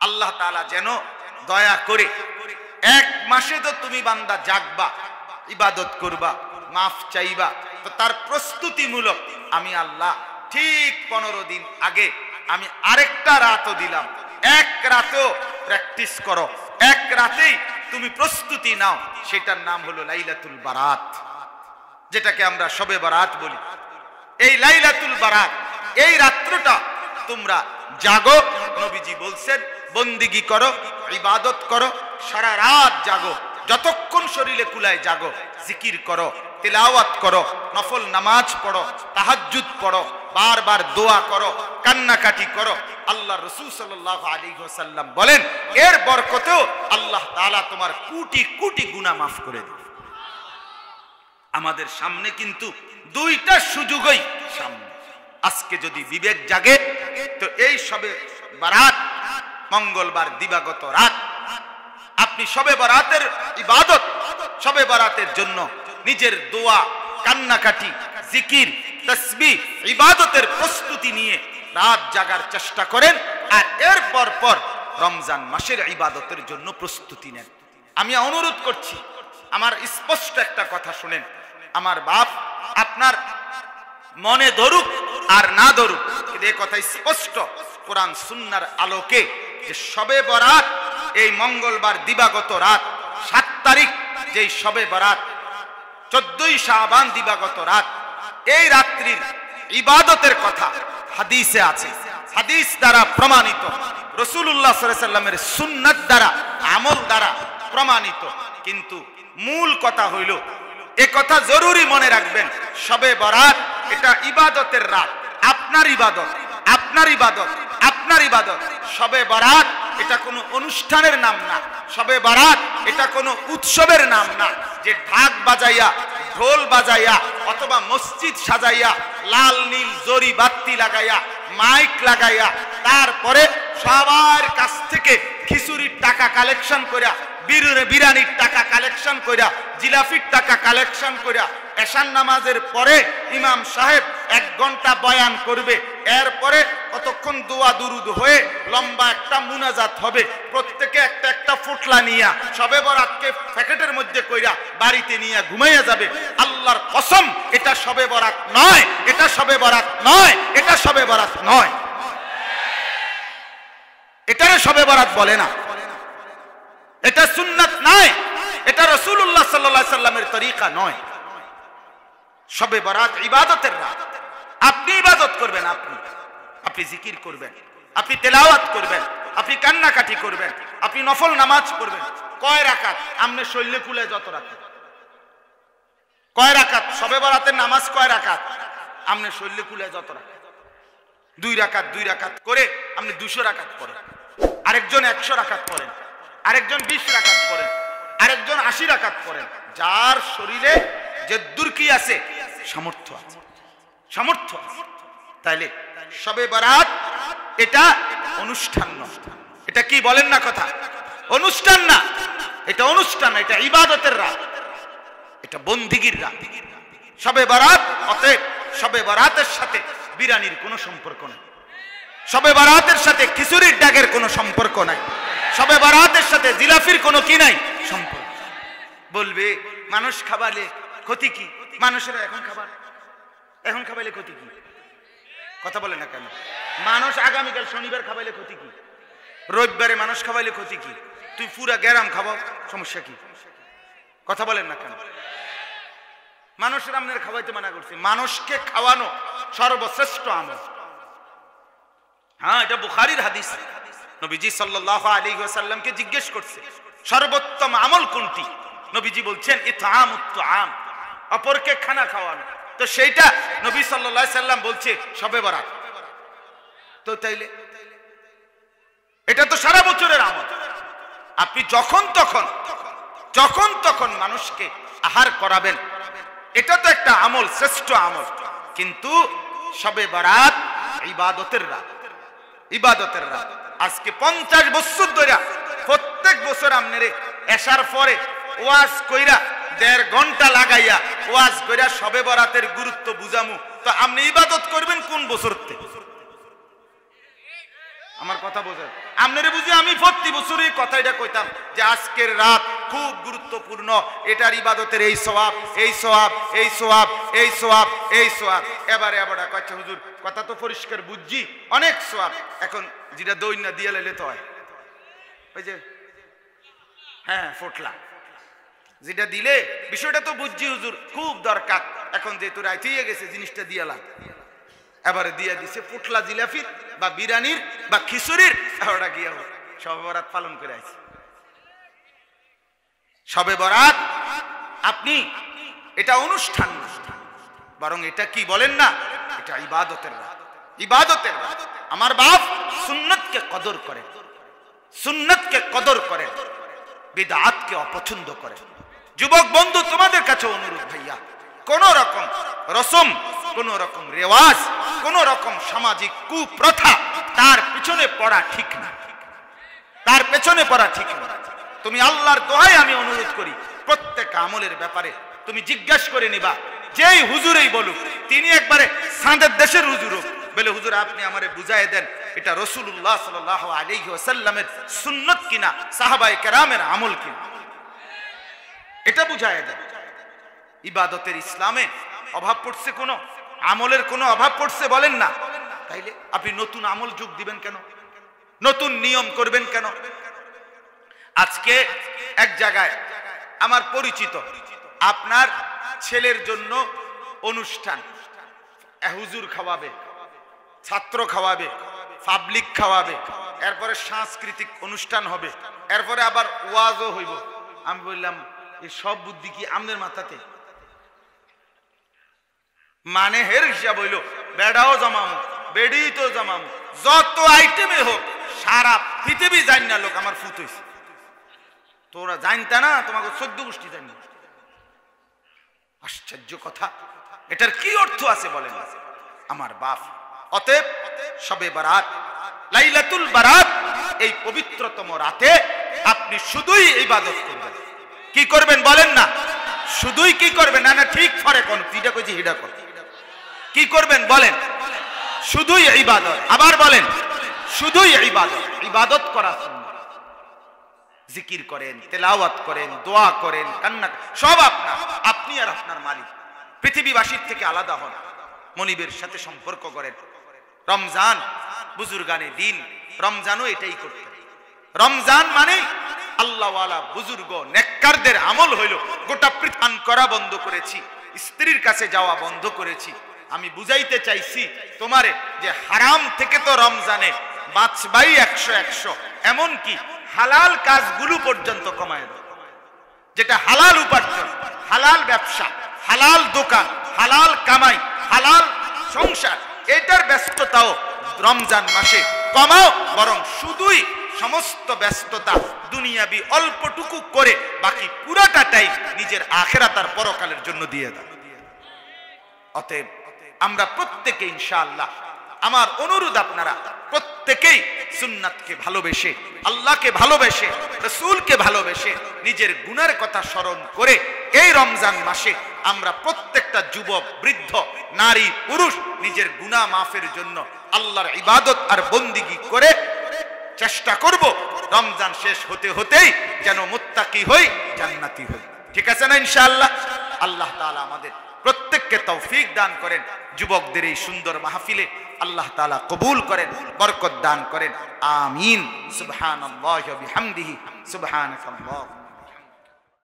আল্লাহ তাআলা যেন দয়া করে এক মাসে তো তুমি বান্দা জাগবা, ইবাদত করবা, মাফ চাইবা। তো তার প্রস্তুতিমূলক আমি আল্লাহ ঠিক পনেরো দিন আগে আমি আরেকটা রাতও দিলাম। এক রাতেও প্র্যাকটিস করো। এক রাতেই তুমি প্রস্তুতি নাও। সেটার নাম হলো লাইলাতুল বারাত। যেটাকে আমরা সবে বারাত বলি। এই লাইলাতুল বারাত, এই রাত্রটা তোমরা জাগো, নবীজি বলছেন বন্দিগি করো, ইবাদত করো, সারা রাত জাগো, যতক্ষণ শরীরে কুলায় জাগো, জিকির করো, তেলাওয়াত করো, নফল নামাজ পড়ো, তাহাজ্জুদ পড়ো, বারবার দোয়া করো, কান্নাকাটি করো। আল্লাহ রসুল সাল্লাহ আলী সাল্লাম বলেন, এর বরকতেও আল্লাহ তাআলা তোমার কোটি কোটি গুনাহ মাফ করে দেবে আমাদের সামনে কিন্তু দুইটা সুযোগই সামনে। আজকে যদি বিবেক জাগে, তো এই সবে বারাত মঙ্গলবার দিবাগত রাত। আপনি সবে বারাতের ইবাদত, সবে বারাতের জন্য নিজের দোয়া, কান্নাকাটি, জিকির তসবি ইবাদতের প্রস্তুতি নিয়ে রাত জাগার চেষ্টা করেন আর এর পর পর রমজান মাসের ইবাদতের জন্য প্রস্তুতি নেন। আমি অনুরোধ করছি, আমার স্পষ্ট একটা কথা শুনেন। আমার বাপ আপনার মনে ধরুক আর না ধরুক এই কথা স্পষ্ট কোরআন সুন্নার আলোকে সবে বরাত, এই মঙ্গলবার দিবাগত রাত, সাত তারিখ যেই সবে বরাত, চোদ্দই শাহবান দিবাগত রাত, এই রাত্রির ইবাদতের কথা হাদিসে আছে। হাদিস দ্বারা প্রমাণিত রসুল্লাহ সাল্লামের সুন্নাত দ্বারা, আমল দ্বারা প্রমাণিত। কিন্তু মূল কথা হইল, এ কথা জরুরি মনে রাখবেন, সবে বরাত এটা ইবাদতের রাত, আপনার ইবাদত আপনার ইবাদত আপনার ইবাদত। সবে বরাত এটা কোনো অনুষ্ঠানের নাম না। সবে বরাত এটা কোনো উৎসবের নাম না। যে ঢাক বাজাইয়া, ঢোল বাজাইয়া অথবা মসজিদ সাজাইয়া, লাল, নীল, জরি, বাতি লাগাইয়া, মাইক লাগাইয়া, তারপরে সবার কাছ থেকে খিচুড়ির টাকা কালেকশন করিয়া বিরানির টাকা কালেকশন করিয়া জিলাফির টাকা কালেকশন কইরা এশান নামাজের পরে ইমাম সাহেব এক ঘণ্টা বয়ান করবে। এরপরে কতক্ষণ দোয়া দুরুদ হয়ে লম্বা একটা মুনাজাত হবে। প্রত্যেকে একটা একটা ফুটলা নিয়া সবে বরাতকে প্যাকেটের মধ্যে কইরা বাড়িতে নিয়ে ঘুমাইয়া যাবে। আল্লাহর কসম, এটা সবে বরাত নয়, এটা সবে বরাত নয়, এটা সবে বরাত নয়। এটারে সবে বরাত বলে না। এটা সুন্নাত নয় এটা রসুল্লাহ সাল্লাহ সাল্লামের তরিকা নয়। সবে বরাত ইবাদতের রাত। আপনি ইবাদত করবেন, আপনি। আপনি জিকির করবেন, আপনি তেলাওয়াত করবেন, আপনি কান্নাকাটি করবেন, আপনি নফল নামাজ পড়বেন। কয় রাকাত? আমনে শৈল্য কুলে যত রাখাত কয় রাকাত? সবে বরাতের নামাজ কয় রাকাত? আমনে শৈল্য কুলে যত রাখাত দুই রাকাত দুই রাকাত করে আপনি দুশো রাকাত পড়েন। আরেকজন একশো রাকাত পড়েন। আরেকজন বিশ রাকাত পড়েন। আরেকজন আশি রাকাত পড়েন। যার শরীরে যে দুর্কি আছে সামর্থ্য আছে। সামর্থ্য তাইলে সবে বারাত, এটা অনুষ্ঠান এটা কি বলেন না কথা? অনুষ্ঠান না। এটা অনুষ্ঠান এটা ইবাদতের রাত। এটা বন্দিগির রাত। সবে বারাত, অতএব সবে বারাতের সাথে বিরানির কোনো সম্পর্ক নেই। সবে বারাতের সাথে খিচুড়ির ডাকের কোনো সম্পর্ক নাই। সবে বারাতের সাথে জিলাফির কোনো কি নাই? সম্পর্ক বলবে, মানুষ খাবালে ক্ষতি কি? মানুষেরা এখন খাবার, এখন খাবাইলে ক্ষতি কি? কথা বলে না কেন? মানুষ আগামীকাল শনিবার খাবাইলে ক্ষতি কি? রবিবারে মানুষ খাবাইলে ক্ষতি কি? তুই পুরা গ্যারাম খাবাও সমস্যা কি? কথা বলেন না কেন? মানুষের আপনার খাওয়াইতে মানা করছে। মানুষকে খাওয়ানো সর্বশ্রেষ্ঠ আমল। হ্যাঁ এটা বুখারির হাদিস। নবীজি সাল্লাল্লাহু আলাইহি ওয়াসাল্লামকে জিজ্ঞেস করছে, সর্বোত্তম আমল কোনটি? নবীজি বলছেন ইতআম উত্তআম অপরকে খানা খাওয়ানো। তো সেইটা নবী আলাইহি সাল্লাম বলছে সবে বরাত। তো তাইলে, এটা তো সারা বছরের আমল। আপনি যখন তখন যখন তখন মানুষকে আহার করাবেন, এটা তো একটা আমল, শ্রেষ্ঠ আমল। কিন্তু সবে বরাত ইবাদতের রাত ইবাদতের রাত। আজকে পঞ্চাশ বছর ধরে, প্রত্যেক বছর আপনারে এসার পরে ওয়াজ কইরা দেড় ঘণ্টা লাগাইয়া ওয়াজ কইরা সবে বরাতের গুরুত্ব বুঝামু। তো আপনি ইবাদত করবেন কোন বছর আমার কথা বোঝেন। আপনারে বুঝি আমি প্রতি বছরই এই কথাটা কইতাম যে আজকের রাত খুব গুরুত্বপূর্ণ। এটার ইবাদতের এই সোয়াব এই সোয়াব এই সোয়াব এই সোয়াব এই সোয়াব এবারে এবারে কয়েছে হুজুর, কথা তো পরিষ্কার বুঝছি। অনেক সোয়াব এখন যেটা দৈন্য দিয়ে লেলে তো হয়। ওই যে হ্যাঁ ফোটলা। যেটা দিলে বিষয়টা তো বুঝছি হুজুর, খুব দরকার। এখন যেহেতু রাইতেই গেছে, জিনিসটা দিয়ে লাগ এবারে দিয়ে দিছে পুটলা জিলাফির বা বিরানির বা খিচুড়ির, ওটা গিয়ে সবে বরাত পালন করে আছে সবে বরাত আপনি, এটা অনুষ্ঠান বরং এটা কি বলেন না, এটা ইবাদতের রাত। ইবাদতের রাত। আমার বাপ সুন্নতকে কদর করে সুন্নতকে কদর করে বিদাতকে অপছন্দ করে যুবক বন্ধু, তোমাদের কাছে অনুরোধ ভাইয়া, কোন রকম রসম, কোন রকম রেওয়াজ, কোন রকম সামাজিক কুপ্রথা তার পিছনে পড়া ঠিক না। তার পেছনে পড়া ঠিক না। তুমি আল্লাহর দোহাই আমি অনুরোধ করি, প্রত্যেক আমলের ব্যাপারে তুমি জিজ্ঞাসা করে নিবা, যেই হুজুরেই বলুক, তিনি একবারে সাঁদের দেশের হুজুর বলে, হুজুর, আপনি আমারে বুঝাই দেন, এটা রসুল্লাহ সাল আলাইহি ওয়াসাল্লামের সুন্নত কিনা সাহাবাই কেরামের আমল কিনা? এটা বুঝাই দেন ইবাদতের ইসলামে অভাব পড়ছে কোনো? আমলের কোনো অভাব পড়ছে বলেন না। তাইলে আপনি নতুন আমল যোগ দিবেন কেন? নতুন নিয়ম করবেন কেন? আজকে এক জায়গায় আমার পরিচিত আপনার ছেলের জন্য অনুষ্ঠান। হুজুর খাওয়াবে, ছাত্র খাওয়াবে পাবলিক খাওয়াবে, এরপরে সাংস্কৃতিক অনুষ্ঠান হবে, এরপরে আবার ওয়াজও হইব। আমি বললাম এই সব বুদ্ধি কি আমাদের মাথাতে? মানে হের হিসাব হইল, বেড়াও জমামু বেড়ি তো জমামু, যত আইটেমে হোক, সারা পৃথিবী জানি না লোক আমার ফুত হয়েছে তোরা জানতা না, তোমাকে চোদ্দ গোষ্ঠী জানি। আশ্চর্য কথা, এটার কি অর্থ আছে বলেন? আমার বাপ, অতএব সবে বারাত, লাইলাতুল বারাত, এই পবিত্রতম রাতে আপনি শুধুই ইবাদত করবেন। কি করবেন বলেন না? শুধুই কি করবেন? না না, ঠিক ফরে কোন তুইটা কইছি হিডা কর কি করবেন বলেন? শুধুই ইবাদত। আবার বলেন, শুধুই ইবাদত। ইবাদত করা জিকির করেন, তেলাওয়াত করেন, দোয়া করেন, কান্না সব আপনার, আপনি আর আপনার মালিক। পৃথিবীবাসীর থেকে আলাদা হন, মনিবের সাথে সম্পর্ক করেন। রমজান, বুজুর্গানে দিন, রমজানও এটাই করতেন। রমজান মানে আল্লাহওয়ালা বুজুর্গ, নেককারদের আমল হইল, গোটা পৃথান করা বন্ধ করেছি, স্ত্রীর কাছে যাওয়া বন্ধ করেছি। আমি বুঝাইতে চাইছি তোমারে যে হারাম থেকে তো রমজানে বাঁচবাই একশো একশো, এমনকি হালাল কাজগুলো পর্যন্ত কমায় দাও। যেটা হালাল উপার্জন, হালাল ব্যবসা, হালাল দোকান, হালাল কামাই, হালাল সংসার, এটার ব্যস্ততাও রমজান মাসে কমাও, বরং শুধুই সমস্ত ব্যস্ততা দুনিয়াবি অল্পটুকু করে, বাকি পুরাটাটাই নিজের আখেরাতার পরকালের জন্য দিয়ে দাও। অতএব আমরা প্রত্যেকে ইনশাআল্লাহ, আমার অনুরোধ আপনারা, প্রত্যেকেই সুন্নাতকে ভালোবেসে, আল্লাহকে ভালোবেসে, রসুলকে ভালোবেসে নিজের গুনার কথা স্মরণ করে এই রমজান মাসে আমরা প্রত্যেকটা যুবক, বৃদ্ধ, নারী, পুরুষ নিজের গুনাহ মাফের জন্য আল্লাহর ইবাদত আর বন্দিগি করে চেষ্টা করব, রমজান শেষ হতে হতেই যেন মুত্তাকি হই, জান্নাতি হই। ঠিক আছে না ইনশাআল্লাহ? আল্লাহ তাআলা আমাদের প্রত্যেককে তৌফিক দান করেন, যুবকদের এই সুন্দর মাহফিলে আল্লাহ তাআলা কবুল করেন, বরকত দান করেন। আমিন। সুবহানাল্লাহি ওয়া বিহামদিহি। সুবহানাকাল্লাহ